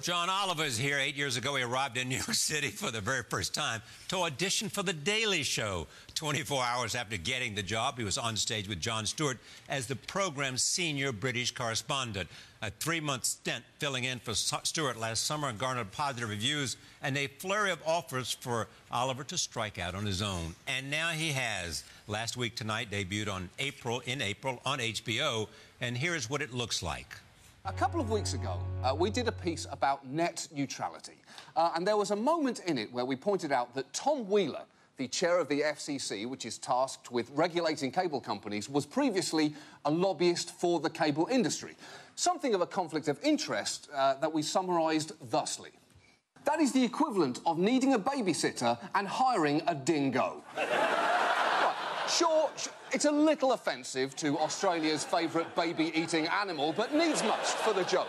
John Oliver is here. Eight years ago, he arrived in New York City for the very first time to audition for The Daily Show. 24 hours after getting the job, he was on stage with Jon Stewart as the program's senior British correspondent. A three month stint filling in for Stewart last summer garnered positive reviews and a flurry of offers for Oliver to strike out on his own. And now he has. Last week tonight debuted on April in April on HBO, and here's what it looks like. A couple of weeks ago, uh, we did a piece about net neutrality. Uh, and there was a moment in it where we pointed out that Tom Wheeler, the chair of the FCC, which is tasked with regulating cable companies, was previously a lobbyist for the cable industry. Something of a conflict of interest uh, that we summarised thusly. That is the equivalent of needing a babysitter and hiring a dingo. Sure, it's a little offensive to Australia's favourite baby eating animal, but needs must for the joke.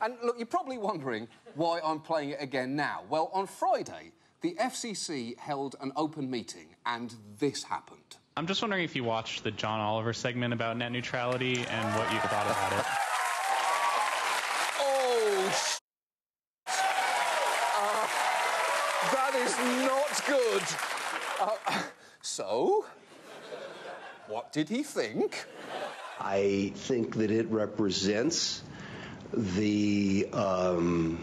And look, you're probably wondering why I'm playing it again now. Well, on Friday, the FCC held an open meeting, and this happened. I'm just wondering if you watched the John Oliver segment about net neutrality and what you thought about it. Oh, uh, that is not good. Uh, so, what did he think? I think that it represents the um,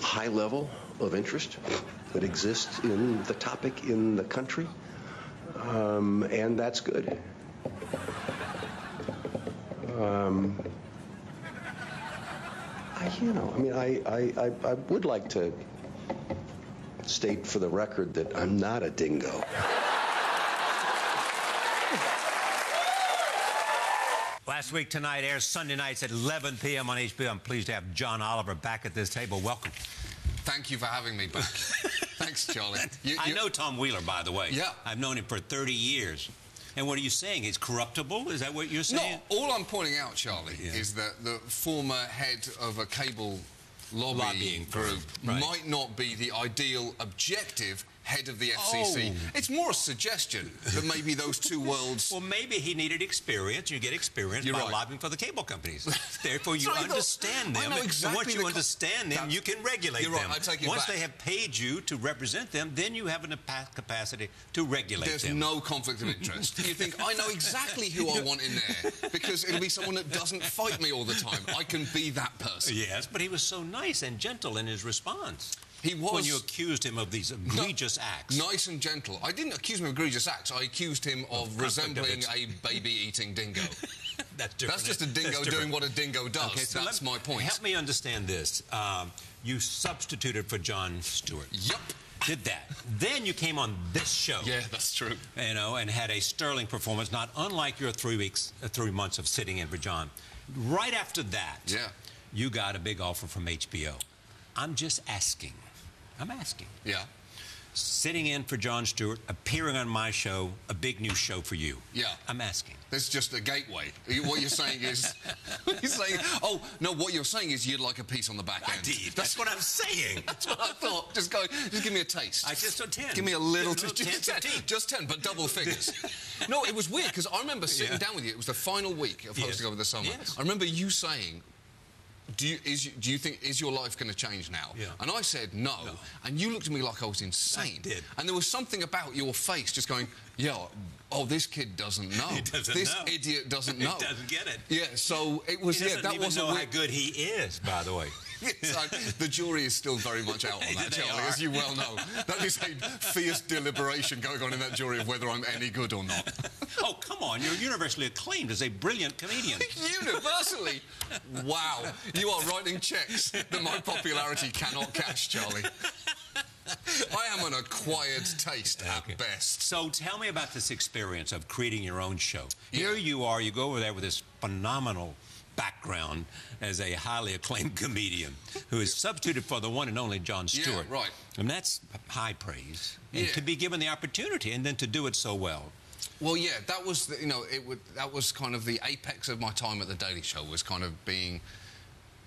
high level of interest that exists in the topic in the country, um, and that's good. Um, I, you know, I mean, I, I, I, I would like to state for the record that I'm not a dingo. Last week tonight airs Sunday nights at 11 p.m. on HBO. I'm pleased to have John Oliver back at this table. Welcome. Thank you for having me back. Thanks, Charlie. You, I know Tom Wheeler, by the way. Yeah. I've known him for 30 years. And what are you saying? He's corruptible? Is that what you're saying? No, all I'm pointing out, Charlie, yeah. is that the former head of a cable lobby lobbying group right. might not be the ideal objective head of the FCC. Oh. It's more a suggestion that maybe those two worlds. well, maybe he needed experience. You get experience You're by right. lobbying for the cable companies. Therefore, you understand them. I know exactly once you understand them, you can regulate You're them. Right, I take once back. they have paid you to represent them, then you have a capacity to regulate There's them. There's no conflict of interest. you think I know exactly who I want in there because it'll be someone that doesn't fight me all the time. I can be that person. Yes, but he was so nice and gentle in his response. He was. When you accused him of these egregious no, acts. Nice and gentle. I didn't accuse him of egregious acts. I accused him of, of resembling a baby eating dingo. That's different. That's just a dingo doing what a dingo does. Okay, so That's my point. Help me understand this. Um, you substituted for Jon Stewart. Yep. Did that. then you came on this show. Yeah, that's true. You know, and had a sterling performance, not unlike your three weeks, uh, three months of sitting in for John. Right after that, yeah, you got a big offer from HBO. I'm just asking. I'm asking. Yeah. Sitting in for Jon Stewart, appearing on my show, a big new show for you. Yeah. I'm asking. This is just a gateway. What you're saying is, you're saying, oh no, what you're saying is you'd like a piece on the back end. Indeed. That's what I'm saying. That's what I thought. Just go, just give me a taste. I just a ten. Give me a little, just, just, ten, ten, just ten, but double figures. no, it was weird because I remember sitting yeah. down with you. It was the final week of hosting yes. over the summer. Yes. I remember you saying, do you, is, do you think is your life going to change now? Yeah. And I said no, no, and you looked at me like I was insane. I did. And there was something about your face just going, yeah, oh, this kid doesn't know. He doesn't this know. idiot doesn't know. he doesn't get it. Yeah. So it was. He yeah, that even wasn't know weird. how good he is, by the way. so the jury is still very much out on that, Charlie, as you well know. That is a fierce deliberation going on in that jury of whether I'm any good or not. oh, come on. You're universally acclaimed as a brilliant comedian. universally? Wow. You are writing checks that my popularity cannot cash, Charlie. I am an acquired taste okay. at best. So tell me about this experience of creating your own show. Yeah. Here you are, you go over there with this phenomenal background as a highly acclaimed comedian who is substituted for the one and only Jon Stewart. Yeah, right. And that's high praise. And Yeah. to be given the opportunity and then to do it so well. Well, yeah, that was the, you know it would that was kind of the apex of my time at the Daily Show was kind of being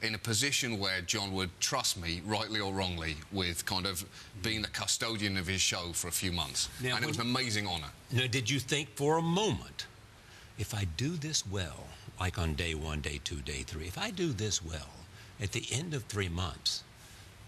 in a position where John would trust me, rightly or wrongly, with kind of being the custodian of his show for a few months, Now, and it was an amazing honour. Now, did you think for a moment, if I do this well, like on day one, day two, day three, if I do this well, at the end of three months,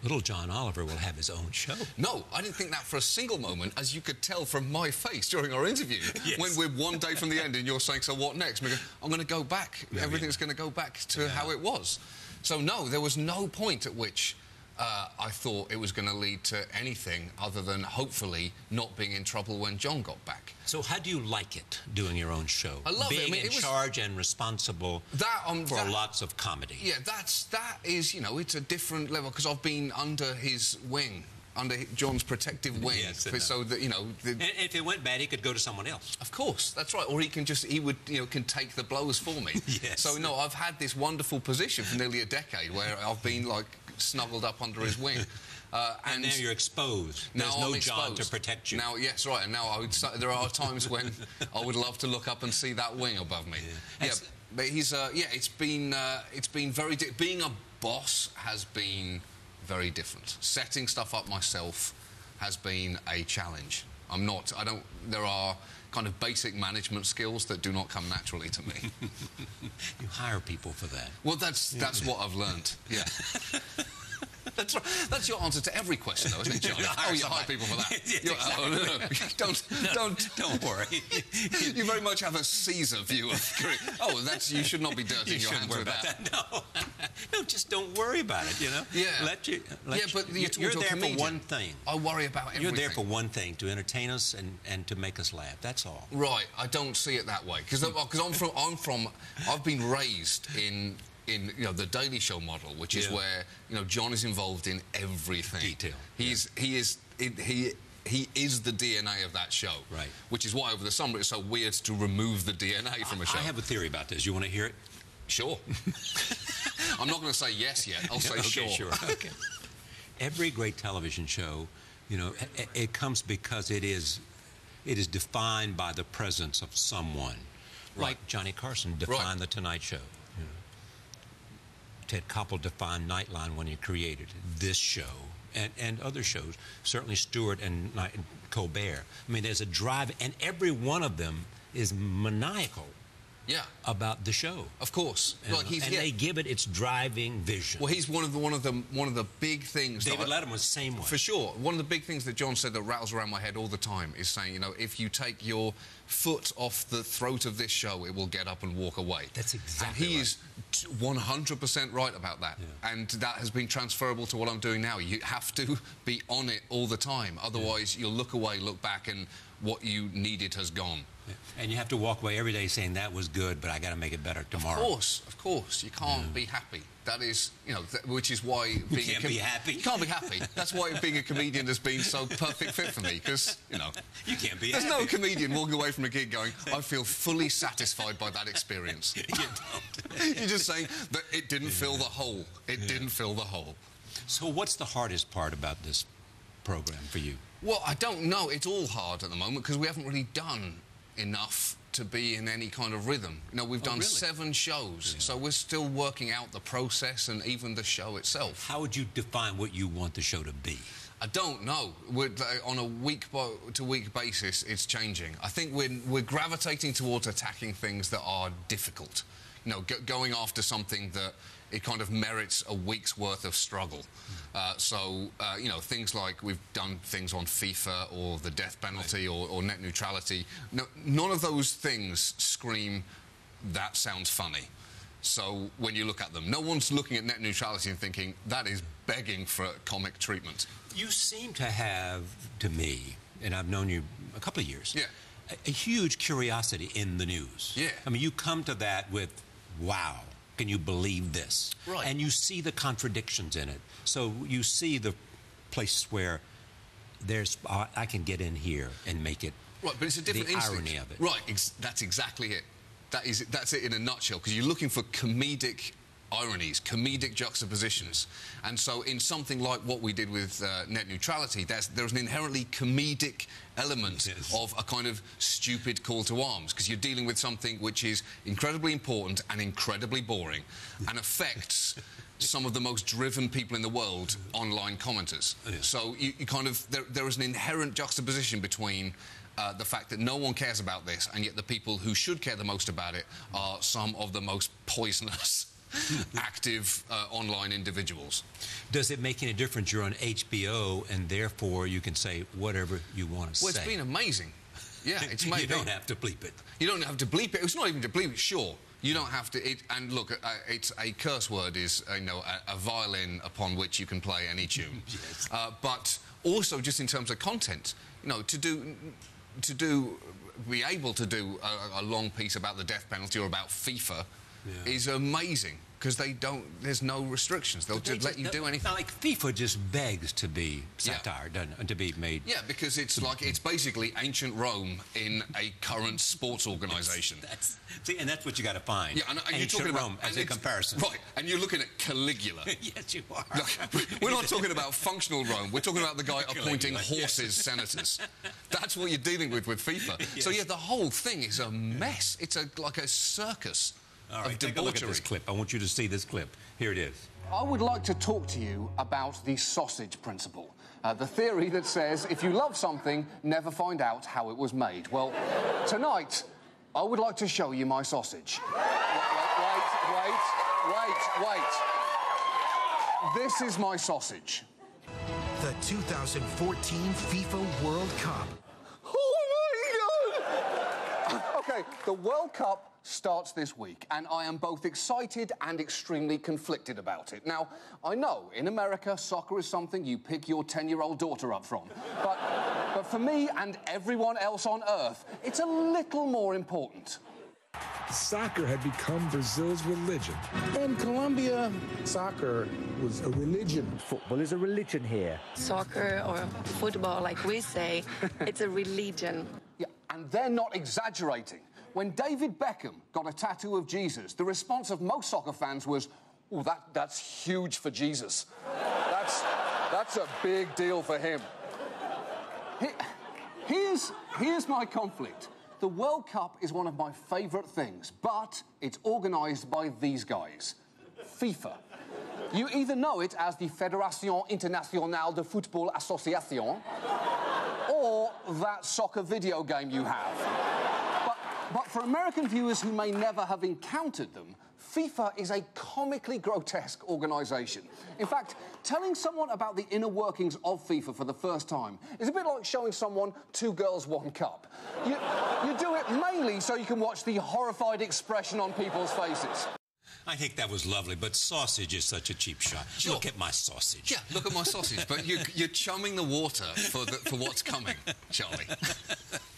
little John Oliver will have his own show. No, I didn't think that for a single moment, as you could tell from my face during our interview. Yes. When we're one day from the end and you're saying, so what next? And we go, I'm going to go back. Everything's yeah. going to go back to Yeah. how it was. So, no, there was no point at which uh, I thought it was going to lead to anything other than hopefully not being in trouble when John got back. So how do you like it doing your own show? I love it. I Being mean, in it was- charge and responsible That, um, for that- lots of comedy. Yeah, that's that is you know it's a different level because I've been under his wing, under John's protective wing, Yes, for- so that you know. The, And if it went bad, he could go to someone else. Of course, that's right. Or he can just he would you know can take the blows for me. Yes. So no, I've had this wonderful position for nearly a decade where I've been like snuggled up under his wing. Uh, And now you're exposed. now There's I'm no John to protect you. Now, yes, right. And now I would there are times when I would love to look up and see that wing above me. Yeah, That's- but he's uh, yeah. It's been uh, it's been very di- being a boss has been very different. Setting stuff up myself has been a challenge. I'm not. I don't. There are kind of basic management skills that do not come naturally to me. you hire people for that. well, that's that's what I've learned. Yeah. That's right. That's your answer to every question, though, isn't it, John? You oh, you hire people for that. Yes, You're- oh, no, no. Don't, don't, Don't worry. you very much have a Caesar view of career. Oh, that's you should not be dirtying you your hands worry with about that. that. No, no, just don't worry about it. You know. Yeah. Let you. Let yeah, you- but you're, you're, a there comedian. for one thing. I worry about everything. You're there for one thing: to entertain us and, and to make us laugh. That's all. Right, I don't see it that way because because I'm from I'm from I've been raised in in you know the Daily Show model, which is Yeah. where you know John is involved in everything. Detail, He's he is it, he. He is the DNA of that show, Right. Which is why over the summer it's so weird to remove the DNA from a show. I have a theory about this. You want to hear it? Sure. I'm not going to say yes yet. I'll say okay, sure. Okay. Every great television show, you know, it, it comes because it is, it is defined by the presence of someone, like Johnny Carson defined Right. the Tonight Show. Ted Koppel defined Nightline when he created this show. And, and other shows, certainly Stewart and Colbert. I mean, there's a drive, and every one of them is maniacal Yeah, about the show. of course. And, he's and yeah. they give it its driving vision. Well, he's one of the one of the one of the big things. David Letterman was the same way. For sure. One of the big things that John said that rattles around my head all the time is saying, you know, if you take your foot off the throat of this show, it will get up and walk away. That's exactly And he right. is 100% right about that. Yeah. And that has been transferable to what I'm doing now. You have to be on it all the time. Otherwise, you'll look away, look back, and what you needed has gone. And you have to walk away every day saying that was good, but I got to make it better tomorrow. Of course, of course, you can't be happy. That is, you know, th- which is why being you can't a be happy. You can't be happy. That's why being a comedian has been so perfect fit for me because you know. You can't be There's happy. no comedian walking away from a gig going, "I feel fully satisfied by that experience." you don't. You're just saying that it didn't fill the hole. It didn't fill the hole. So, what's the hardest part about this program for you? Well, I don't know. It's all hard at the moment because we haven't really done enough to be in any kind of rhythm. You know, we've Oh, done really? seven shows, so we're still working out the process and even the show itself. How would you define what you want the show to be? I don't know. We're, uh, on a week to week basis, it's changing. I think we're, we're gravitating towards attacking things that are difficult. You know, go- going after something that it kind of merits a week's worth of struggle. Uh, so, uh, you know, things like we've done things on FIFA or the death penalty or, or net neutrality. No, none of those things scream, that sounds funny. So when you look at them, no one's looking at net neutrality and thinking that is begging for comic treatment. You seem to have, to me, and I've known you a couple of years, Yeah. a, a huge curiosity in the news. Yeah. I mean, you come to that with, wow, can you believe this? Right. And you see the contradictions in it. So you see the place where there's, uh, I can get in here and make it. Right, but it's a different the instinct. irony of it. Right, ex- that's exactly it. That is, that's it in a nutshell. Because you're looking for comedic ironies, comedic juxtapositions, and so in something like what we did with uh, net neutrality, there's there's an inherently comedic element Yes. of a kind of stupid call to arms because you're dealing with something which is incredibly important and incredibly boring, and affects. Some of the most driven people in the world, online commenters. Yeah. So you, you kind of there, there is an inherent juxtaposition between uh, the fact that no one cares about this, and yet the people who should care the most about it are some of the most poisonous active uh, online individuals. Does it make any difference? You're on HBO, and therefore you can say whatever you want to Well, say. it's been amazing. Yeah, it's you don't have to bleep it. You don't have to bleep it. It's not even to bleep it. Sure, you don't have to. It, and look, uh, it's a curse word is uh, you know a, a violin upon which you can play any tune. Yes. Uh, but also just in terms of content, you know, to do to do be able to do a, a long piece about the death penalty or about FIFA Yeah. is amazing because they don't. There's no restrictions. They'll They just let you do anything. Like FIFA just begs to be Yeah. satire, doesn't? And to be made. Yeah, because it's like it's basically ancient Rome in a current sports organisation. That's, see, and that's what you got to find. Yeah, and, and you're Ancient talking about Rome as a comparison. right? And you're looking at Caligula. yes, you are. We're not talking about functional Rome. We're talking about the guy appointing horses senators. That's what you're dealing with with FIFA. So yeah, the whole thing is a mess. It's a like a circus All right, of take a look at this clip. I want you to see this clip. Here it is. I would like to talk to you about the sausage principle. Uh, the theory that says if you love something, never find out how it was made. Well, tonight, I would like to show you my sausage. Wait, wait, wait, wait, wait. This is my sausage. The 2014 FIFA World Cup. Oh my God! okay, the World Cup starts this week, and I am both excited and extremely conflicted about it. Now, I know in America, soccer is something you pick your 10 year old daughter up from. But, but for me and everyone else on Earth, it's a little more important. Soccer had become Brazil's religion. In Colombia, soccer was a religion. Football is a religion here. soccer or football, like we say, it's a religion. Yeah, and they're not exaggerating. When David Beckham got a tattoo of Jesus, the response of most soccer fans was, "Oh, that, that's huge for Jesus. That's that's a big deal for him." He- Here's here's my conflict. The World Cup is one of my favourite things, but it's organised by these guys, FIFA. You either know it as the Fédération Internationale de Football Association, or that soccer video game you have. But, but for American viewers who may never have encountered them, FIFA is a comically grotesque organisation. In fact, telling someone about the inner workings of FIFA for the first time is a bit like showing someone two girls, one cup. You, you do it mainly so you can watch the horrified expression on people's faces. I think that was lovely, but sausage is such a cheap shot. Sure. Look at my sausage. Yeah, look at my sausage. But you, you're chumming the water for, the, for what's coming, Charlie.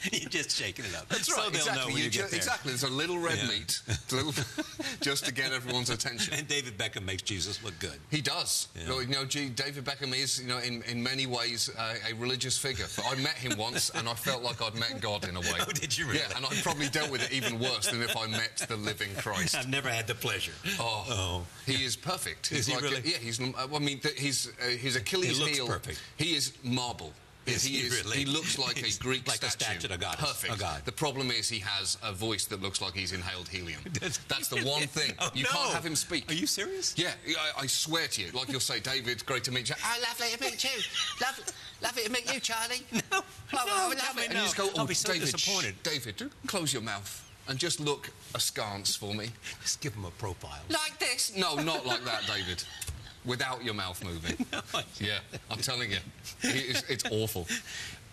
You're just shaking it up. That's so right. they'll exactly. when you, ju- exactly. There's a little red Yeah. meat, little, just to get everyone's attention. And David Beckham makes Jesus look good. He does. Yeah. No, You know, David Beckham is, you know, in, in many ways uh, a religious figure. But I met him once, and I felt like I'd met God in a way. Oh, did you really? Yeah, and I probably dealt with it even worse than if I met the living Christ. I've never had the pleasure. Oh, he is perfect. Is He's he like really? yeah, he's. I mean, he's, uh, his Achilles He looks heel. perfect. He is marble. He, he is. really? He looks like a Greek like a statue. statue of a goddess, Perfect. a god. The problem is he has a voice that looks like he's inhaled helium. That's the one thing. Oh, you no. can't have him speak. Are you serious? Yeah, I, I swear to you. Like you'll say, David, great to meet you. Oh, lovely to meet you. Lovely, lovely to meet you, Charlie. No, Oh, no, tell love it. And you just go, oh, I'll be so David, disappointed. shh, David, close your mouth and just look askance for me. Just give him a profile. Like this? No, not like that, David. Without your mouth moving. Yeah, I'm telling you. It is, it's awful.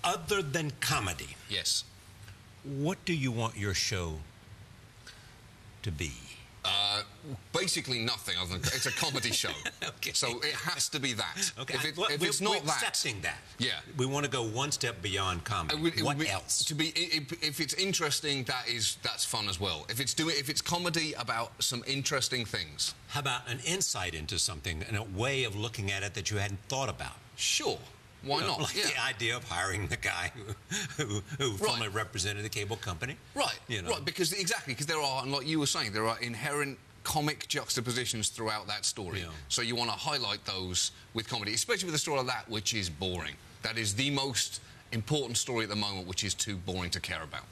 Other than comedy, Yes. what do you want your show to be? Basically nothing other than it's a comedy show. Okay. So it has to be that. Okay, If, it, well, if we're, it's not we're that, accepting that. Yeah. we want to go one step beyond comedy. Would- what would else? To be, if, it's interesting, that is that's fun as well. If it's doing, if it's comedy about some interesting things, How about an insight into something and a way of looking at it that you hadn't thought about? sure, why You know, not? Like yeah. the idea of hiring the guy who, who, who formerly represented the cable company. Right, You know. right, because exactly because there are, and like you were saying, there are inherent comic juxtapositions throughout that story. Yeah. So you want to highlight those with comedy, especially with a story like that, which is boring. That is the most important story at the moment, which is too boring to care about.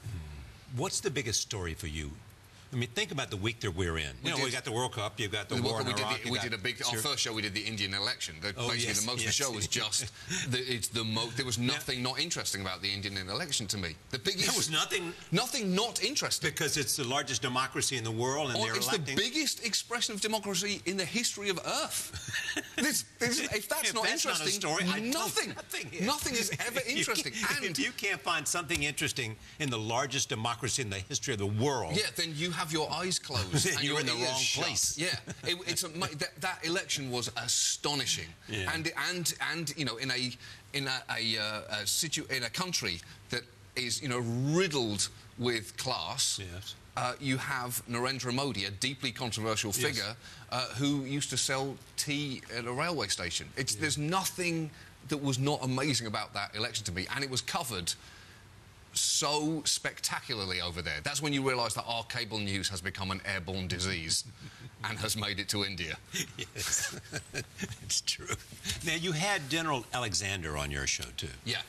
What's the biggest story for you I mean, think about the week that we're in. We You know, we got the World Cup, you've got the The war in we Iraq. did, the, we got did a big. Our first show, we did the Indian election. The, Oh, basically, yes, the most yes. of the show was just. The, it's the mo- There was nothing not interesting about the Indian election to me. The biggest. There was nothing Nothing not interesting. because it's the largest democracy in the world, and Oh, they're it's electing. the biggest expression of democracy in the history of Earth. This- this- if that's If not that's not interesting, story, I nothing, nothing is. nothing is ever interesting. And if you can't find something interesting in the largest democracy in the history of the world, Yeah, then you have your eyes closed. And you're your in the wrong shut. place. Yeah, it, it's a, that, that election was astonishing, Yeah. and and and you know in a in a, a, uh, a situ in a country that is you know riddled with class. Yes. Uh, you have Narendra Modi, a deeply controversial Yes. figure, uh, who used to sell tea at a railway station. It's, There's nothing that was not amazing about that election to me, and it was covered so spectacularly over there. That's when you realise that our cable news has become an airborne disease and has made it to India. Yes, it's true. Now you had General Alexander on your show too. Yeah.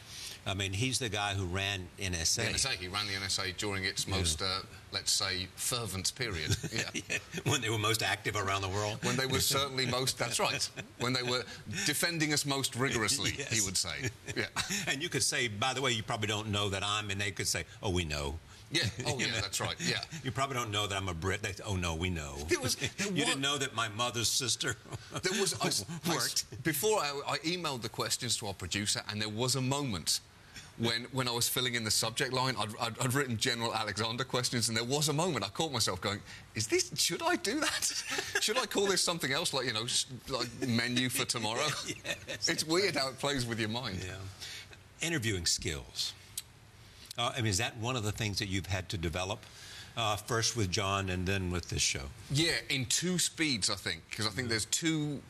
I mean, he's the guy who ran NSA. The NSA, he ran the NSA during its most, uh, let's say, fervent period. Yeah. when they were most active around the world. when they were certainly most, that's right, when they were defending us most rigorously, he would say. Yeah. And you could say, by the way, you probably don't know that I'm, and they could say, oh, we know. Yeah. Oh, yeah, that's right. Yeah. You probably don't know that I'm a Brit. They say, oh, no, we know. There was- there you was- didn't know that my mother's sister There was I, s- I worked. before I, I emailed the questions to our producer, and there was a moment when when I was filling in the subject line, I'd, I'd, I'd written General Alexander questions, and there was a moment I caught myself going, "Is this? Should I do that? should I call this something else, like you know, like menu for tomorrow?" Yes. It's weird how it plays with your mind. Yeah. Interviewing skills. Uh, I mean, is that one of the things that you've had to develop? Uh, first with John and then with this show. Yeah, in two speeds, I think, because I think there's two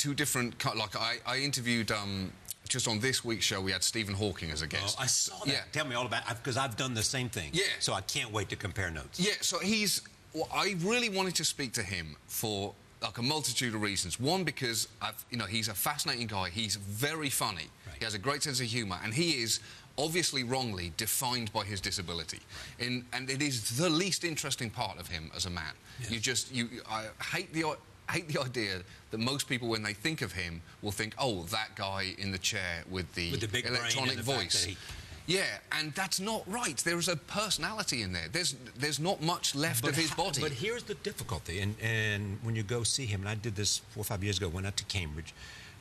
two different. Like I, I interviewed um, just on this week's show, we had Stephen Hawking as a Oh, guest. I saw that. Yeah. Tell me all about it because I've done the same thing. Yeah. So I can't wait to compare notes. Yeah, so he's. Well, I really wanted to speak to him for like a multitude of reasons. One, because I've, you know he's a fascinating guy. He's very funny. Right. He has a great sense of humour, and he is obviously wrongly defined by his disability. In, and it is the least interesting part of him as a man. Yes. You just you. I hate the. I hate the idea that most people, when they think of him, will think, "Oh, that guy in the chair with the, With the big electronic the voice." Yeah, and that's not right. There is a personality in there. There's there's not much left of his body. But here's the difficulty, and, and when you go see him, and I did this four or five years ago, went out to Cambridge,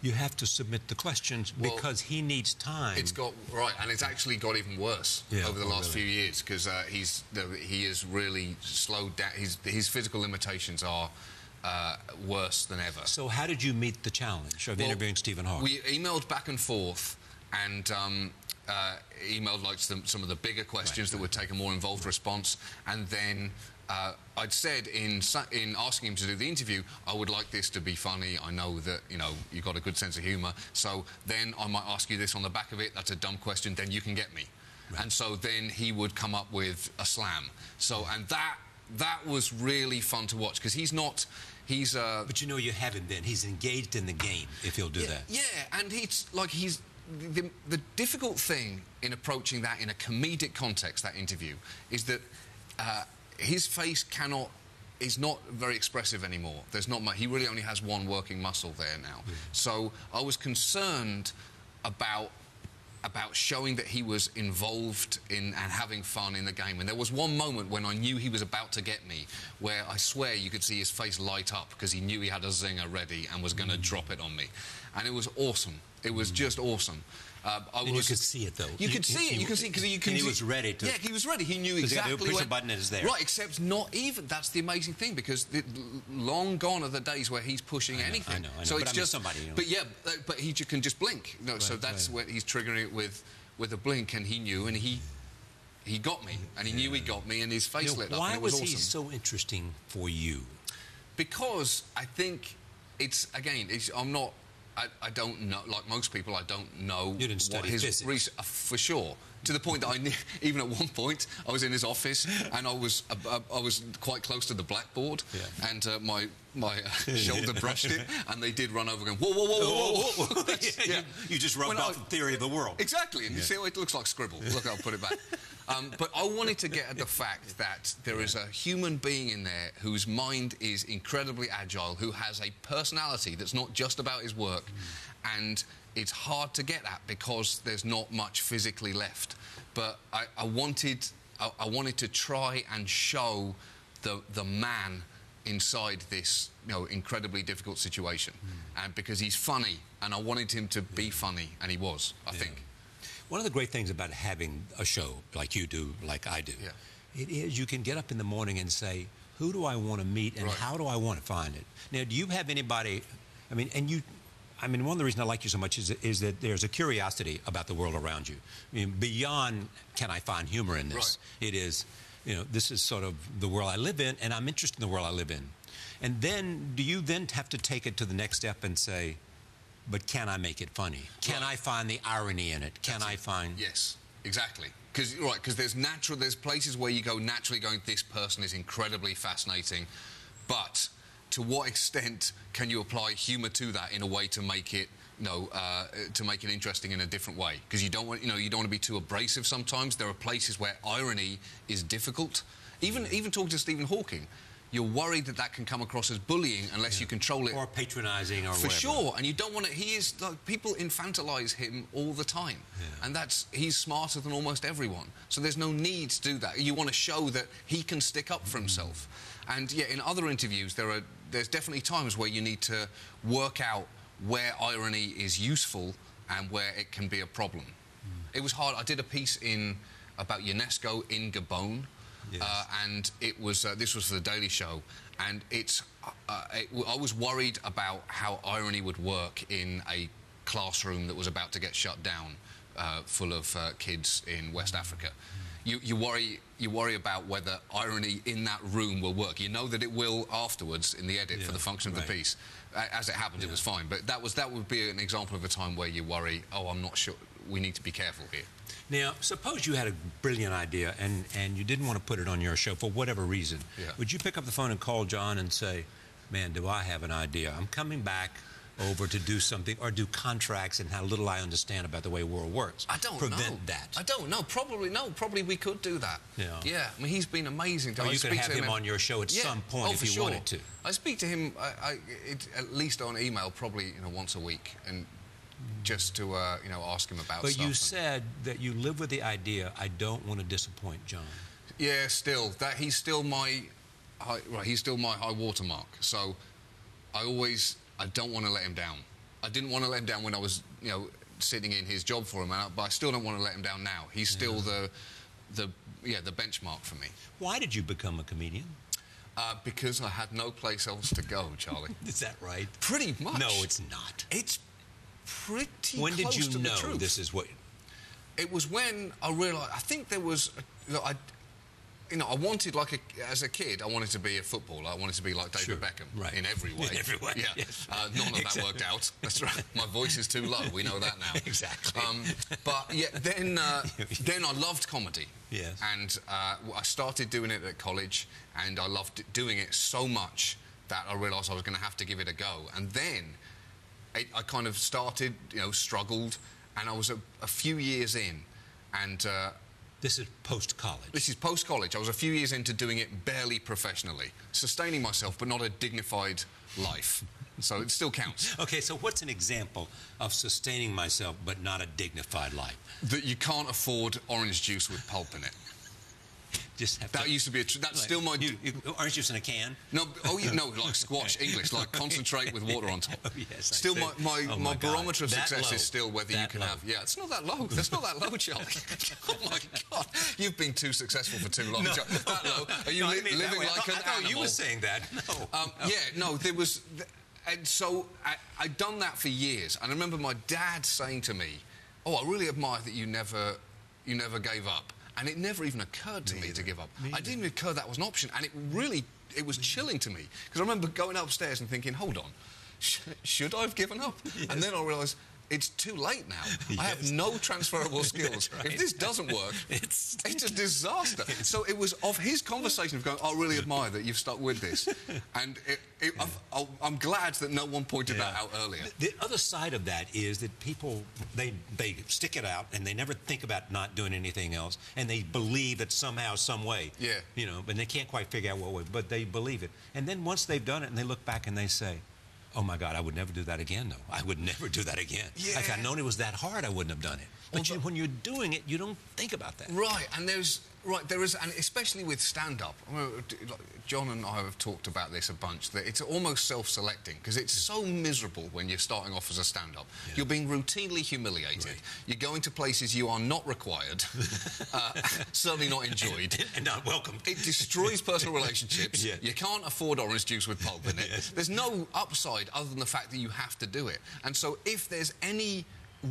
you have to submit the questions Well, because he needs time. It's got right, and it's actually got even worse Yeah, over the oh, last really? few years because uh, he's he is really slowed down. His his physical limitations are uh, worse than ever. so how did you meet the challenge of Well, interviewing Stephen Hawking? We emailed back and forth, and um, uh, emailed like some, some of the bigger questions that would take a more involved response, and then. Uh, I'd said in in asking him to do the interview, I would like this to be funny. I know that you know you've got a good sense of humour, so then I might ask you this on the back of it. That's a dumb question. Then you can get me, and so then he would come up with a slam. So and that that was really fun to watch because he's not he's uh, but you know you have him then. He's engaged in the game if he'll do that. yeah, and he's like he's the, the difficult thing in approaching that in a comedic context. That interview is that uh, his face cannot is not very expressive anymore. There's not much. He really only has one working muscle there now. So I was concerned about about showing that he was involved in and having fun in the game. And there was one moment when I knew he was about to get me, where I swear you could see his face light up because he knew he had a zinger ready and was going to drop it on me. And it was awesome. It was just awesome. Uh, I And you could see it, though. You You- could see it. he- You can see because you can. and he see- was ready to- Yeah, he was ready. He knew 'Cause he had to exactly. push when- a button it's there. Right, except not even. That's the amazing thing because the, long gone are the days where he's pushing I know, anything. I know, I know, So but it's I mean just somebody, you know. But yeah, uh, but he can just blink. No, so that's right. when he's triggering it with with a blink, and he knew, and he he got me, and he knew he got me, and his face You know, lit up. why and it was, was awesome. he so interesting for you? Because I think it's again, it's, I'm not. I, I don't know. Like most people, I don't know You didn't what study his physics. res- uh, for sure. To the point that I knew, even at one point, I was in his office and I was uh, uh, I was quite close to the blackboard, Yeah. and uh, my my uh, shoulder brushed it, and they did run over, going whoa whoa whoa whoa whoa. whoa. Yeah, you- you just rubbed When off I- the theory of the world. Exactly, and you see, oh, it looks like scribble. Look, I'll put it back. Um, but I wanted to get at the fact that there is a human being in there whose mind is incredibly agile, who has a personality that's not just about his work, and it's hard to get at because there's not much physically left. But I, I wanted, I, I wanted to try and show the the man inside this you know incredibly difficult situation, and because he's funny, and I wanted him to be funny, and he was, I think. One of the great things about having a show like you do, like I do, it is you can get up in the morning and say, who do I want to meet and Right. how do I want to find it? Now, do you have anybody, I mean, and you, I mean, one of the reasons I like you so much is, is that there's a curiosity about the world around you. I mean, beyond can I find humor in this? It is, you know, this is sort of the world I live in, and I'm interested in the world I live in. And then, do you then have to take it to the next step and say, but can I make it funny? Can I find the irony in it? Can I find. Yes, exactly. Because right, because there's natural, there's places where you go naturally going. This person is incredibly fascinating, but to what extent can you apply humour to that in a way to make it, you know, uh, to make it interesting in a different way? Because you don't want, you know, you don't want to be too abrasive. Sometimes there are places where irony is difficult. Even even talking to Stephen Hawking. You're worried that that can come across as bullying unless you control it Or patronizing or for whatever. sure, and you don't want to. He is like people infantilize him all the time, and that's he's smarter than almost everyone. So there's no need to do that. You want to show that he can stick up for himself, and yeah, in other interviews there are there's definitely times where you need to work out where irony is useful and where it can be a problem. Hmm. It was hard. I did a piece in about UNESCO in Gabon. Uh, and it was uh, this was for the Daily Show, and it's uh, it, I was worried about how irony would work in a classroom that was about to get shut down, uh, full of uh, kids in West Africa. You, you worry you worry about whether irony in that room will work. You know that it will afterwards in the edit for the function of the piece. As it happened, it was fine, but that was that would be an example of a time where you worry. Oh, I'm not sure. We need to be careful here. Now, suppose you had a brilliant idea and, and you didn't want to put it on your show for whatever reason. Yeah. Would you pick up the phone and call John and say, man, do I have an idea? I'm coming back over to do something or do contracts and how little I understand about the way world works. I don't Prevent know. that. I don't know. Probably no. Probably we could do that. Yeah. Yeah. I mean, he's been amazing. Or I oh, you could speak have to him on your show at Yeah. some point oh, if you sure. wanted to. I speak to him I, I, it, at least on email, probably you know once a week, and just to uh, you know ask him about But you said that you live with the idea, I don't want to disappoint John. Yeah, still that he's still my high, right. He's still my high watermark. So I always I don't want to let him down. I didn't want to let him down when I was you know sitting in his job for him, but I still don't want to let him down now. He's still the the yeah the benchmark for me. Why did you become a comedian? Uh, because I had no place else to go, Charlie. Is that right? Pretty much. No, it's not. It's pretty. When did you to the know truth. this is what? It was when I realised. I think there was. You know, I, you know, I wanted like a, as a kid, I wanted to be a footballer. I wanted to be like David Sure, Beckham right. in every way. In every way, Yeah. yes. Uh, none of that worked out. That's right. My voice is too low. We know that now. Exactly. Um, but yeah, then uh, then I loved comedy. Yes. And uh, I started doing it at college, and I loved doing it so much that I realised I was going to have to give it a go. And then it, I kind of started, you know, struggled, and I was a, a few years in, and uh, This is post college. this is post college. I was a few years into doing it barely professionally, sustaining myself, but not a dignified life. So it still counts. Okay, so what's an example of sustaining myself but not a dignified life? That you can't afford orange juice with pulp in it. Just have That to, used to be a. Tr- that's like, still my. you, you, orange juice in a can. No, oh, you no, like squash English, like concentrate with water on top. Oh, yes, still, my, my, Oh, my my barometer of That success low. is still whether you can low. have. Yeah, it's not that low. That's not that low, Charlie. oh my God, you've been too successful for too long. No, Charlie. that low. Are you No, I mean living like an I thought animal? you were saying that. No. Um, Yeah, no, there was. th- And so I, I'd done that for years. And I remember my dad saying to me, Oh, I really admire that you never, you never gave up. And it never even occurred to me, to give up. I didn't even occur that was an option. And it really, it was chilling to me. Because I remember going upstairs and thinking, hold on, sh- should I have given up? And then I realised, it's too late now. I have no transferable skills. right. If this doesn't work, It's- it's, a disaster. so it was of his conversation of going, I really admire that you've stuck with this. And it, it, I've, I'll- I'm glad that no one pointed that out earlier. The other side of that is that people they they stick it out and they never think about not doing anything else, and they believe that somehow, some way, Yeah. you know, and they can't quite figure out what way, but they believe it, and then once they've done it, and they look back and they say. Oh my God! I would never do that again. though. I would never do that again. If I'd known it was that hard, I wouldn't have done it. But Well, you, when you're doing it, you don't think about that. Right, and there's right there is, and especially with stand-up. I mean, d- like, John and I have talked about this a bunch. That it's almost self-selecting because it's so miserable when you're starting off as a stand-up. You're being routinely humiliated. Right. You're going to places you are not required, uh, certainly not enjoyed. and not welcome. It destroys personal relationships. Yeah. You can't afford orange juice with pulp in it. There's no upside other than the fact that you have to do it. And so if there's any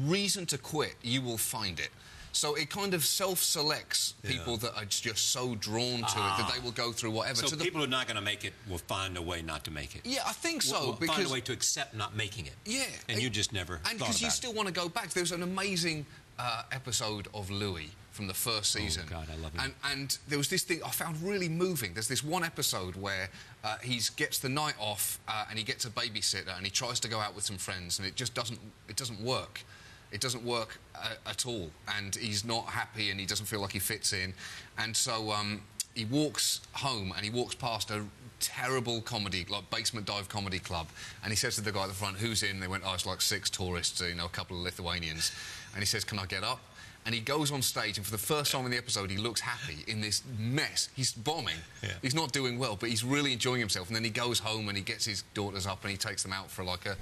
reason to quit, you will find it. So it kind of self-selects people that are just so drawn to it that they will go through whatever. Ah. So to the- people who are not going to make it will find a way not to make it. yeah, I think so. Will- will because find a way to accept not making it. yeah, And it- you just never and because you it. still want to go back. There's an amazing uh, episode of Louie from the first season. Oh, God, I love him. And and there was this thing I found really moving. There's this one episode where uh, he gets the night off uh, and he gets a babysitter and he tries to go out with some friends and it just doesn't it doesn't work. It doesn't work uh, at all, and he's not happy and he doesn't feel like he fits in, and so um, he walks home and he walks past a terrible comedy, like basement dive comedy club, and he says to the guy at the front, "Who's in?" They went, "Oh, it's like six tourists, you know, a couple of Lithuanians," and he says, "Can I get up?" And he goes on stage, and for the first time in the episode, he looks happy in this mess. He's bombing. Yeah. He's not doing well, but he's really enjoying himself. And then he goes home and he gets his daughters up and he takes them out for like a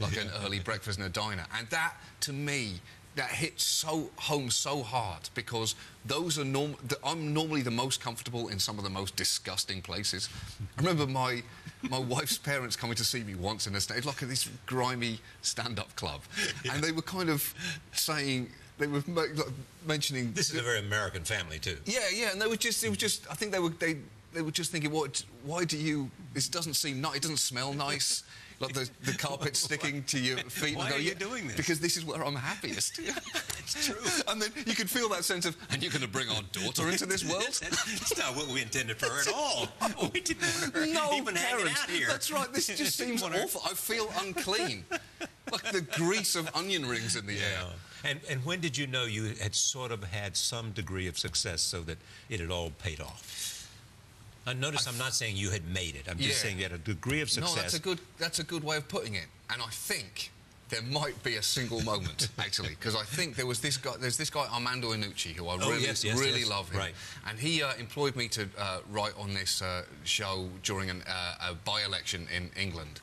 like an early breakfast in a diner. And that, to me, that hits so home so hard because those are norm. I'm normally the most comfortable in some of the most disgusting places. I remember my my wife's parents coming to see me once in a sta- like at this grimy stand-up club, and they were kind of saying they were like, mentioning This is a very American family too. yeah, yeah, and they were just, it was just, I think they were, they, they were just thinking, what, why do you, this doesn't seem nice, it doesn't smell nice, like the, the carpet sticking to your feet. Why and go, are you "Yeah, doing this?" Because this is where I'm happiest. It's true. and then you could feel that sense of, and you're going to bring our daughter into this world? That's not what we intended for her at all. We didn't want her no even hanging parents. out here. That's right. This just seems awful. I feel unclean, like the grease of onion rings in the air. Yeah. And, and when did you know you had sort of had some degree of success so that it had all paid off? I notice I'm not saying you had made it. I'm just saying you had a degree of success. No, that's a good. That's a good way of putting it. And I think there might be a single moment actually, because I think there was this guy. There's this guy Armando Iannucci who I Oh, really, yes, yes, really yes. love him. Right. And he uh, employed me to uh, write on this uh, show during an, uh, a by-election in England,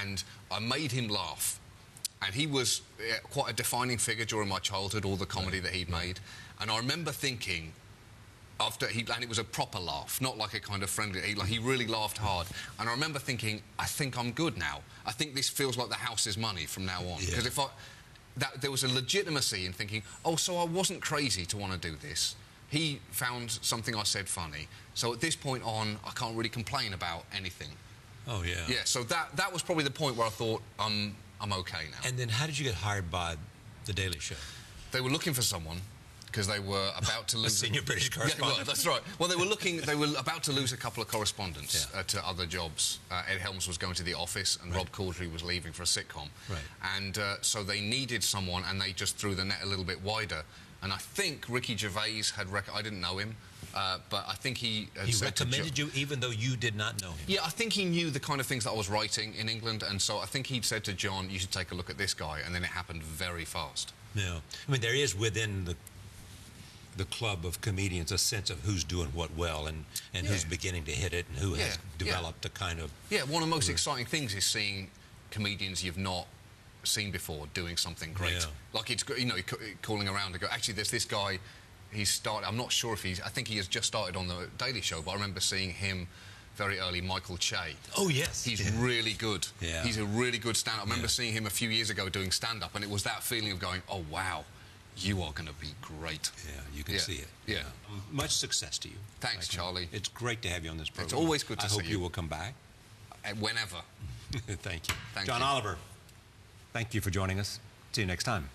and I made him laugh. And he was uh, quite a defining figure during my childhood, all the comedy that he'd made. And I remember thinking, after he and it was a proper laugh, not like a kind of friendly. He, like, he really laughed hard, and I remember thinking, I think I'm good now. I think this feels like the house is money from now on. Yeah. Because if I, that there was a legitimacy in thinking, oh, so I wasn't crazy to want to do this. He found something I said funny. So at this point on, I can't really complain about anything. oh, yeah. Yeah. So that that was probably the point where I thought I'm I'm okay now. And then how did you get hired by The Daily Show? They were looking for someone because they were about to lose a senior British correspondent. Yeah, well, that's right. Well, they were looking. They were about to lose a couple of correspondents Yeah. uh, to other jobs. Uh, Ed Helms was going to the office, and Rob Corddry was leaving for a sitcom. Right. And uh, so they needed someone, and they just threw the net a little bit wider. And I think Ricky Gervais had. Rec- I didn't know him, uh, but I think he He recommended you even though you did not know him. yeah, I think he knew the kind of things that I was writing in England, and so I think he'd said to John, "You should take a look at this guy," and then it happened very fast. Yeah. I mean, there is within the the club of comedians a sense of who's doing what well and, and who's beginning to hit it and who Yeah, has yeah. developed a kind of Yeah, one of the most exciting things is seeing comedians you've not seen before doing something great. Yeah. Like it's you know ca- calling around to go. Actually, there's this guy. He's started. I'm not sure if he's. I think he has just started on the Daily Show, but I remember seeing him very early. Michael Che. Oh yes. He's Yeah. really good. Yeah. He's a really good stand-up. I remember Yeah. seeing him a few years ago doing stand-up, and it was that feeling of going, "Oh wow, you are going to be great." Yeah, you can Yeah, see it. yeah. Much success to you. Thanks. Charlie. It's great to have you on this program. It's always good to I see you. I hope you. you will come back. Uh, Whenever. Thank you. Thank John you. Oliver, thank you for joining us. See you next time.